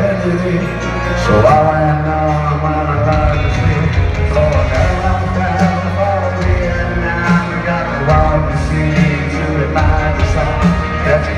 So I ran down my ride to see. For a long time for me, and now I got the wrong to see to remind us all that you